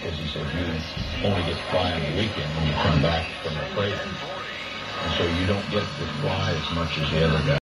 Because he said you only get to fly on the weekend when you come back from a freight. And so you don't get to fly as much as the other guys.